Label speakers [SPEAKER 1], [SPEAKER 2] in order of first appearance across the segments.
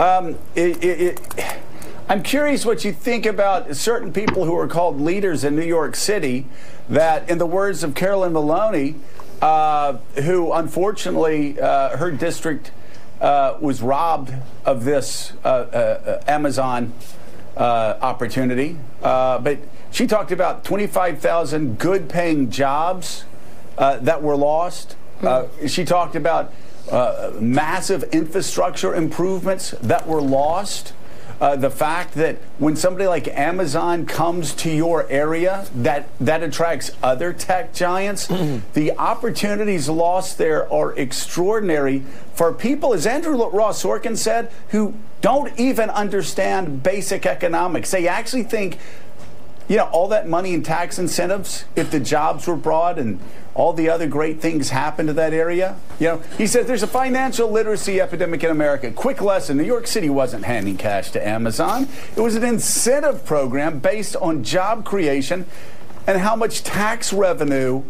[SPEAKER 1] Um, it, it, it, I'm curious what you think about certain people who are called leaders in New York City that, in the words of Carolyn Maloney, uh, who unfortunately uh, her district uh, was robbed of this uh, uh, Amazon uh, opportunity. but she talked about 25,000 good paying jobs that were lost. Hmm. she talked about massive infrastructure improvements that were lost uh, the fact that when somebody like Amazon comes to your area, that that attracts other tech giants. the opportunities lost there are extraordinary for people, as Andrew Ross Sorkin said, who don't even understand basic economics. They actually think you know, all that money in tax incentives, if the jobs were brought and all the other great things happened to that area. You know, he says there's a financial literacy epidemic in America. Quick lesson New York City wasn't handing cash to Amazon, it was an incentive program based on job creation and how much tax revenue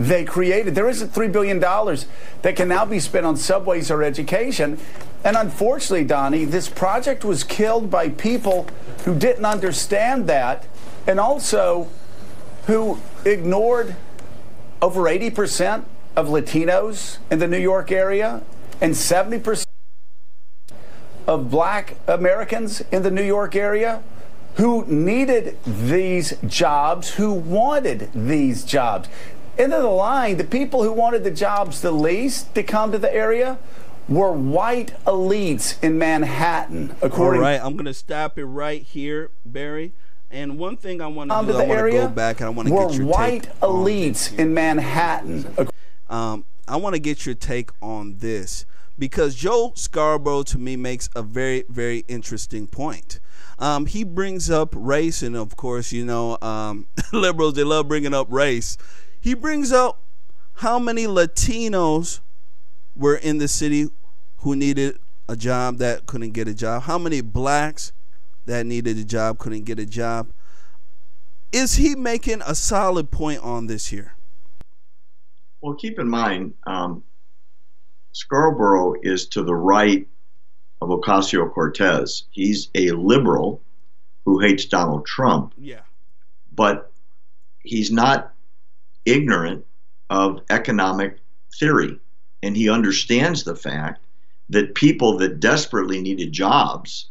[SPEAKER 1] they created. There isn't $3 billion that can now be spent on subways or education. And unfortunately, Donnie, this project was killed by people who didn't understand that and also who ignored over 80% of Latinos in the New York area and 70% of black Americans in the New York area who needed these jobs, who wanted these jobs. End of the line, the people who wanted the jobs the least to come to the area were white elites in Manhattan, according
[SPEAKER 2] All right, I'm going to stop it right here, Barry. And one thing I want to do, I want to go back and I want to get your
[SPEAKER 1] white elites in Manhattan.
[SPEAKER 2] Um, I want to get your take on this because Joe Scarborough to me makes a very, very interesting point. Um, he brings up race, and of course, you know, um, liberals they love bringing up race. He brings up how many Latinos were in the city who needed a job that couldn't get a job. How many blacks that needed a job couldn't get a job. Is he making a solid point on this here?
[SPEAKER 3] Well, keep in mind, um, Scarborough is to the right of Ocasio Cortez. He's a liberal who hates Donald Trump.
[SPEAKER 2] Yeah.
[SPEAKER 3] But he's not ignorant of economic theory. And he understands the fact that people that desperately needed jobs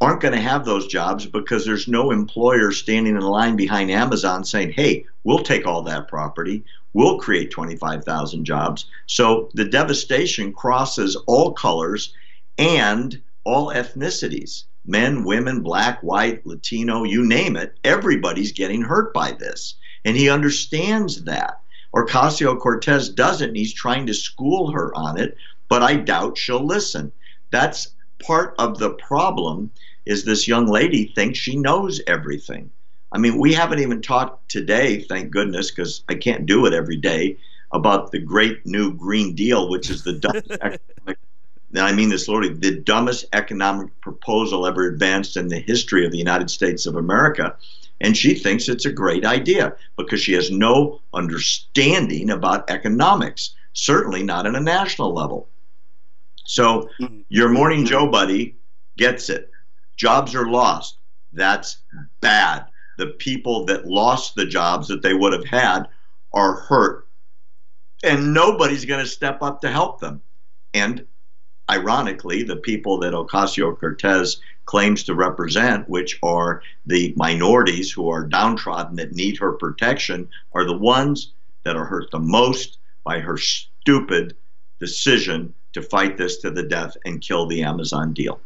[SPEAKER 3] aren't going to have those jobs because there's no employer standing in line behind Amazon saying, hey, we'll take all that property, we'll create 25,000 jobs. So the devastation crosses all colors and all ethnicities men, women, black, white, Latino, you name it. Everybody's getting hurt by this. And he understands that. Ocasio Cortez doesn't. He's trying to school her on it, but I doubt she'll listen. That's part of the problem is this young lady thinks she knows everything. I mean, we haven't even talked today, thank goodness, because I can't do it every day, about the great new Green Deal, which is the dumbest economic, I mean this literally, the dumbest economic proposal ever advanced in the history of the United States of America. And she thinks it's a great idea because she has no understanding about economics, certainly not at a national level. So mm-hmm. your morning Joe buddy gets it. Jobs are lost. That's bad. The people that lost the jobs that they would have had are hurt. And nobody's going to step up to help them. And ironically, the people that Ocasio Cortez claims to represent, which are the minorities who are downtrodden that need her protection, are the ones that are hurt the most by her stupid decision to fight this to the death and kill the Amazon deal.